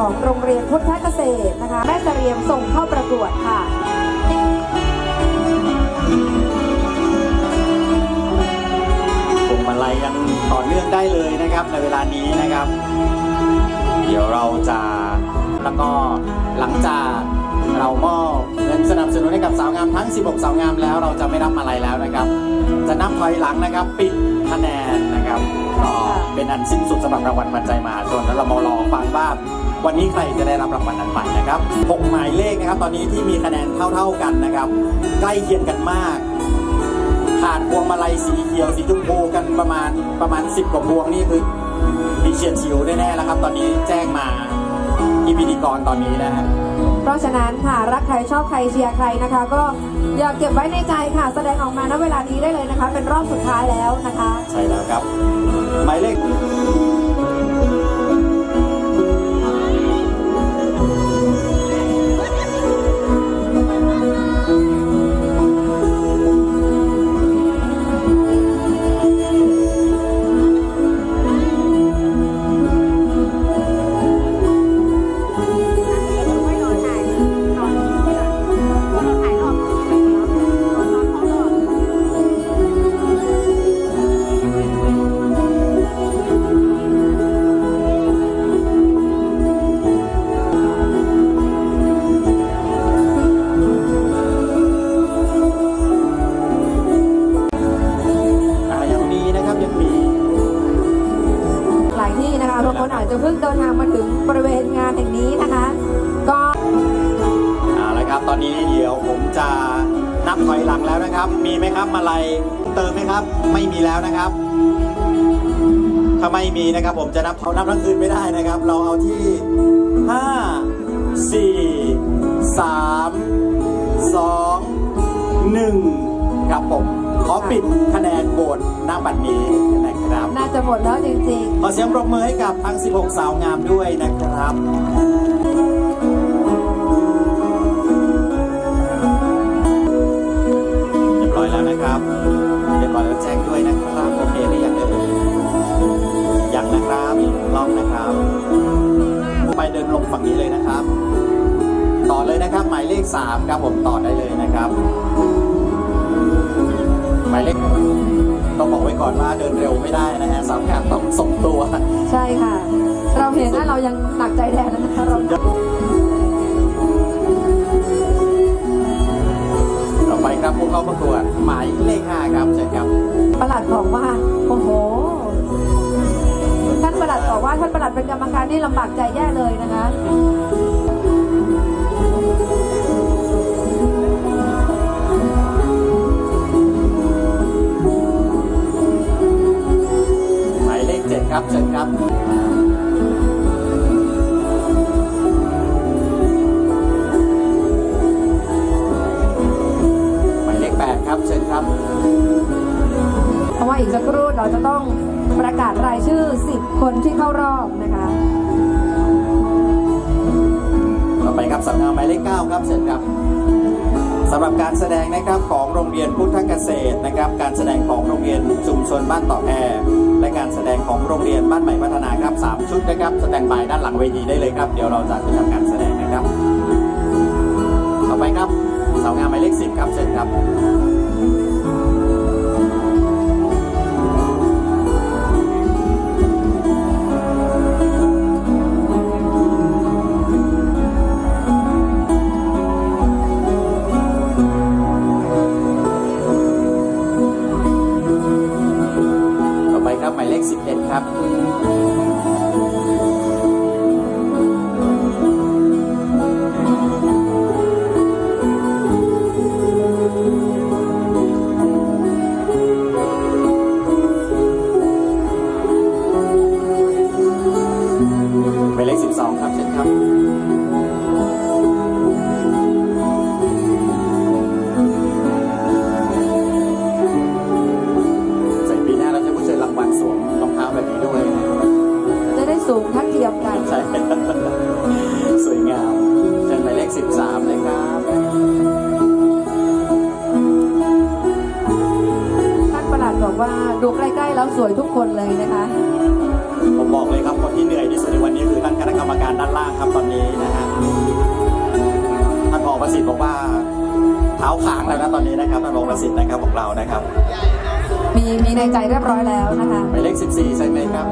ของโรงเรียนพุทธเกษตรนะคะ แม่เสรียมส่งเข้าประกวดค่ะพวงมาลัยกันต่อเนื่องได้เลยนะครับในเวลานี้นะครับ เดี๋ยวเราจะแล้วก็หลังจากเรามอบเงินสนับสนุนให้กับสาวงามทั้ง 16 สาวงามแล้วเราจะไม่รับอะไรแล้วนะครับ จะนับถอยหลังนะครับ ปิดคะแนนนะครับก็เป็นอันสิ้นสุดสำหรับรางวัลปันใจมหาชนแล้วเรามารอฟังว่า วันนี้ใครจะได้รับรางวัลนั้นไปนะครับหกหมายเลขนะครับ ตอนนี้ที่มีคะแนนเท่า ๆกันนะครับ ใกล้เคียงกันมากขาดพวงมาลัยสีเขียวสีชมพูกันประมาณประมาณ 10 กว่าพวงนี่คือมีเฉียดฉิวแน่ๆแล้วครับ ตอนนี้แจ้งมาที่พิธีกรตอนนี้นะฮะเพราะฉะนั้นค่ะรักใครชอบใครเชียร์ใครนะคะ ก็อย่าเก็บไว้ในใจค่ะ แสดงออกมาณเวลานี้ได้เลยนะคะ เป็นรอบสุดท้ายแล้วนะคะ ใช่แล้วครับ หมายเลข เติมไหมครับ ไม่มีแล้วนะครับ ถ้าไม่มีนะครับ ผมจะนับเขานับทั้งคืนไม่ได้นะครับ เราเอาที่5 4 3 2 1ครับผม ขอปิดคะแนนโหวตณบัดนี้นะครับ น่าจะหมดแล้วจริงขอเสียงปรบมือให้กับทั้ง 16 สาวงามด้วยนะครับ ใช่ค่ะ เราเห็นว่าเรายังหนักใจแทนแล้วนะคะเราต่อไปครับผู้เข้าประกวดหมายเลข5ครับเชิญครับประหลัดบอกว่าโอ้โหท่านประหลัดบอกว่าท่านประหลัดเป็นกรรมการที่ลำบากใจแย่เลยนะคะ เลข7ครับเชิญครับหมายเลข8ครับเชิญครับ เพราะว่าอีกสักครู่เราจะต้องประกาศรายชื่อ 10 คนที่เข้ารอบนะคะต่อไปครับสำนักหมายเลข9ครับเชิญครับ สำหรับการแสดงนะครับของโรงเรียนพุทธเกษตรนะครับ การแสดงของโรงเรียนชุมชนบ้านต่อแอและการแสดงของโรงเรียนบ้านใหม่พัฒนาครับสามชุดนะครับแสดงบายด้านหลังเวทีได้เลยครับ เดี๋ยวเราจะไปทำการแสดงนะครับ ต่อไปครับสาวงามหมายเลข10ครับเชิญครับ สวยทุกคนเลยนะคะ ผมบอกเลยครับคนที่เหนื่อยที่สุดในวันนี้คือท่านคณะกรรมการด้านล่างครับตอนนี้นะฮะท่านรองประสิทธิ์บอกว่าเท้าค้างแล้วนะตอนนี้นะครับท่านรองประสิทธิ์นะครับของเรานะครับ มีมีในใจเรียบร้อยแล้วนะคะหมายเลข14ใช่ไหมครับ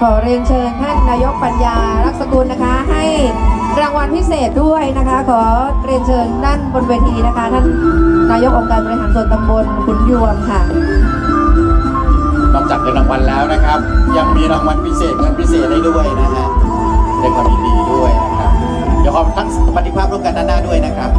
ขอเรียนเชิญท่านนายกปัญญารักษกุลนะคะ ให้รางวัลพิเศษด้วยนะคะ ขอเรียนเชิญด้านบนเวทีนะคะ ท่านนายกองค์การบริหารส่วนตำบลขุนยวมค่ะ นอกจากเงินรางวัลแล้วนะครับ ยังมีรางวัลพิเศษเงินพิเศษให้ด้วยนะฮะในความยินดีด้วยนะครับ เดี๋ยวขอทั้งปฏิภาพร่วมกันด้านหน้าด้วยนะครับ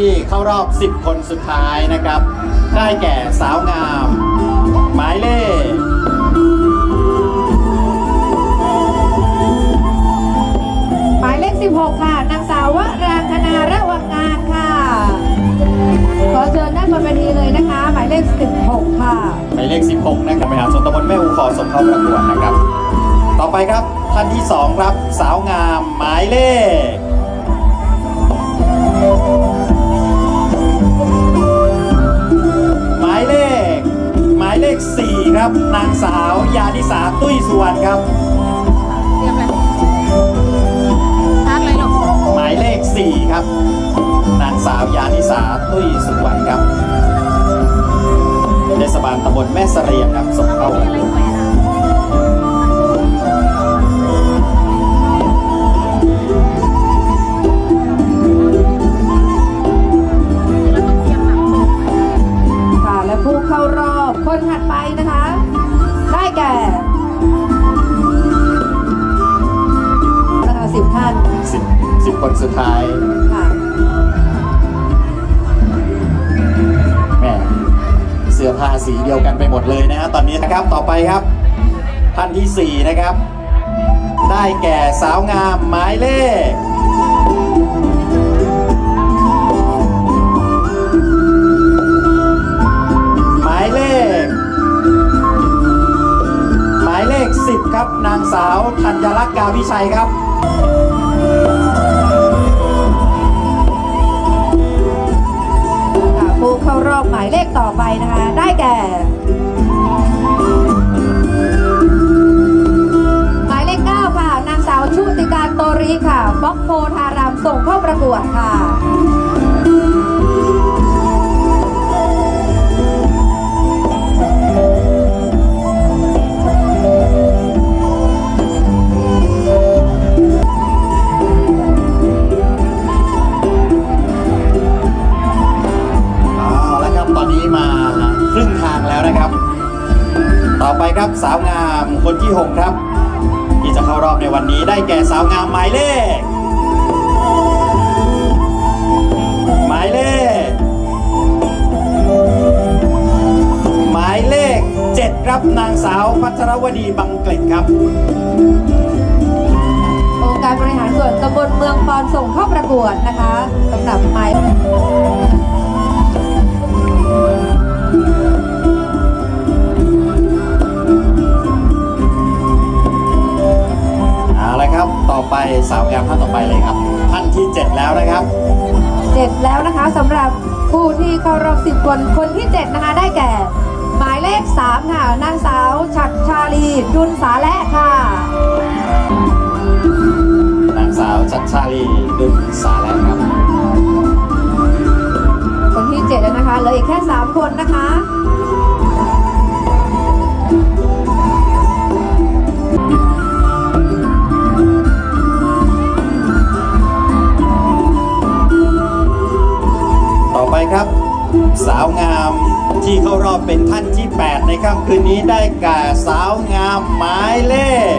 ที่เข้ารอบ 10 คนสุดท้ายนะครับ ได้แก่สาวงาม หมายเลขหมายเลข 16 ค่ะ นางสาววรางคณาระวังงานค่ะ ขอเชิญด้านบนเวทีเลยนะคะ หมายเลข 16 ค่ะ หมายเลข 16 นะครับบริหารส่วนตำบลแม่อูขอส่งเข้าประกวดนะครับ ต่อไปครับท่านที่ 2 ครับ สาวงามหมายเลข นางสาวยานิสาตุ้ยสุวรรณครับเรียบเลยชาร์จเลยลูกหมายเลข 4 ครับ นางสาวยานิสาตุ้ยสุวรรณครับเทศบาลตำบลแม่เสรียงครับส่งเข้ามีอะไรแขวนอะแล้วต้องเสียบหนั 10 10คนสุดท้าย ค่ะ แม่เสื้อผ้าสีเดียวกันไปหมดเลยนะฮะตอนนี้นะครับต่อไปครับ ท่านที่ 4 นะครับ ได้แก่สาวงามหมายเลขหมายเลข หมายเลข 10 ครับ นางสาวธัญลักษณ์กาวิชัยครับ อบหมายเลขต่อไปนะคะ ได้แก่ หมายเลข 9 ค่ะ นางสาวชุติการโตรีค่ะบ็อกโพธารามส่งเข้าประกวดค่ะ สาวพัทรวดีบังเกล็ดครับ องค์การบริหารส่วนตำบลเมืองปก่อนส่งเข้าประกวดนะคะสำหรับหมายเอาละครับต่อไปสาวงามท่านต่อไปเลยครับท่านที่ 7 แล้วนะครับ เจ็ดแล้วนะคะสำหรับผู้ที่เข้ารอบสิบคนคนที่เจ็ดนะคะได้แก่ หมายเลขสามค่ะ นางสาวฉัดชาลีดุลสาและค่ะ นางสาวชัดชาลีดุลสาแล้วครับ คนที่เจ็ดแล้วนะคะ เหลืออีกแค่สามคนนะคะ ที่เข้ารอบเป็นท่านที่ 8 ในค่ำคืนนี้ได้แก่สาวงามหมายเลข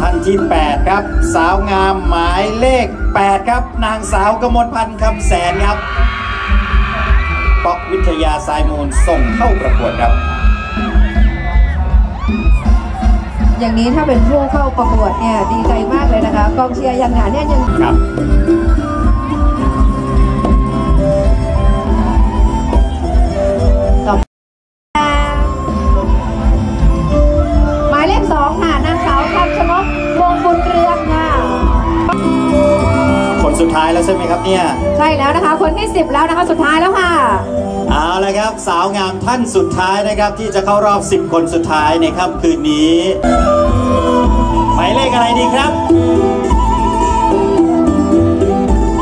ท่านที่ 8 ครับ สาวงามหมายเลข 8 ครับ นางสาวกมลพันธ์คำแสนครับป๊อกวิทยาสายมูลส่งเข้าประกวดครับ อย่างนี้ถ้าเป็นผู้เข้าประกวดเนี่ยดีใจมากเลยนะคะกองเชียร์ยังหนาเนี่ยนยังครับ สุดท้ายแล้วใช่ไหมครับเนี่ย ใช่แล้วนะคะ คนที่ 10 แล้วนะคะสุดท้ายแล้วค่ะ เอาละครับสาวงามท่านสุดท้ายนะครับที่จะเข้ารอบ 10 คนสุดท้ายในค่ำคืนนี้หมายเลขอะไรดีครับ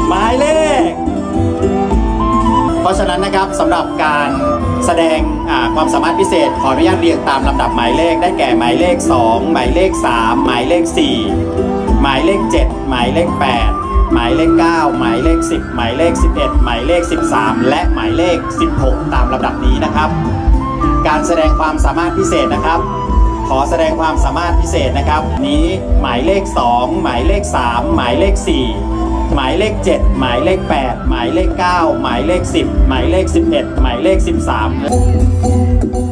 หมายเลข เพราะฉะนั้นนะครับสำหรับการแสดงอ่าความสามารถพิเศษขออนุญาตเรียงตามลำดับหมายเลขได้แก่หมายเลข 2 หมายเลข 3 หมายเลข 4 หมายเลข 7 หมายเลข 8 หมายเลข 9 หมายเลข 10 หมายเลข 11 หมายเลข 13 และหมายเลข 16 ตามลำดับนี้นะครับ การแสดงความสามารถพิเศษนะครับ ขอแสดงความสามารถพิเศษนะครับ นี้หมายเลข 2 หมายเลข 3 หมายเลข 4 หมายเลข 7 หมายเลข 8 หมายเลข 9 หมายเลข 10 หมายเลข 11 หมายเลข 13